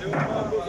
Eu vou